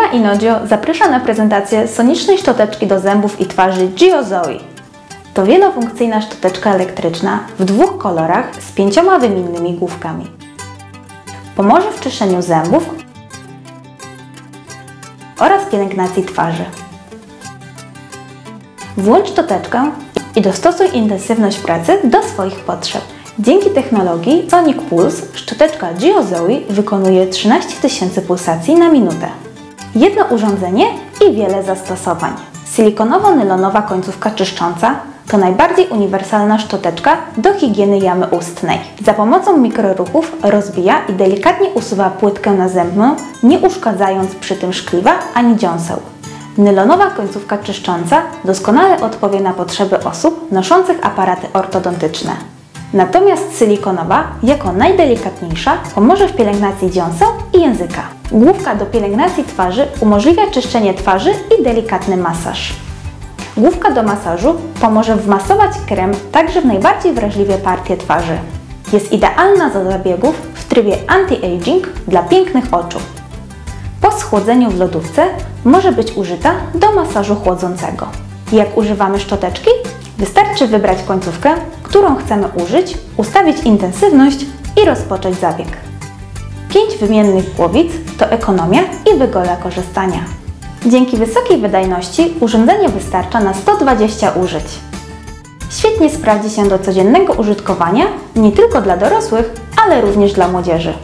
Firma Inodio zaprasza na prezentację sonicznej szczoteczki do zębów i twarzy GeoZoe. To wielofunkcyjna szczoteczka elektryczna w dwóch kolorach z pięcioma wymiennymi główkami. Pomoże w czyszczeniu zębów oraz pielęgnacji twarzy. Włącz szczoteczkę i dostosuj intensywność pracy do swoich potrzeb. Dzięki technologii Sonic Pulse szczoteczka GeoZoe wykonuje 13 tysięcy pulsacji na minutę. Jedno urządzenie i wiele zastosowań. Silikonowo-nylonowa końcówka czyszcząca to najbardziej uniwersalna szczoteczka do higieny jamy ustnej. Za pomocą mikroruchów rozbija i delikatnie usuwa płytkę nazębną, nie uszkadzając przy tym szkliwa ani dziąseł. Nylonowa końcówka czyszcząca doskonale odpowie na potrzeby osób noszących aparaty ortodontyczne. Natomiast silikonowa, jako najdelikatniejsza, pomoże w pielęgnacji dziąseł i języka. Główka do pielęgnacji twarzy umożliwia czyszczenie twarzy i delikatny masaż. Główka do masażu pomoże wmasować krem także w najbardziej wrażliwe partie twarzy. Jest idealna do zabiegów w trybie anti-aging dla pięknych oczu. Po schłodzeniu w lodówce może być użyta do masażu chłodzącego. Jak używamy szczoteczki? Wystarczy wybrać końcówkę, którą chcemy użyć, ustawić intensywność i rozpocząć zabieg. 5 wymiennych głowic to ekonomia i wygoda korzystania. Dzięki wysokiej wydajności urządzenie wystarcza na 120 użyć. Świetnie sprawdzi się do codziennego użytkowania nie tylko dla dorosłych, ale również dla młodzieży.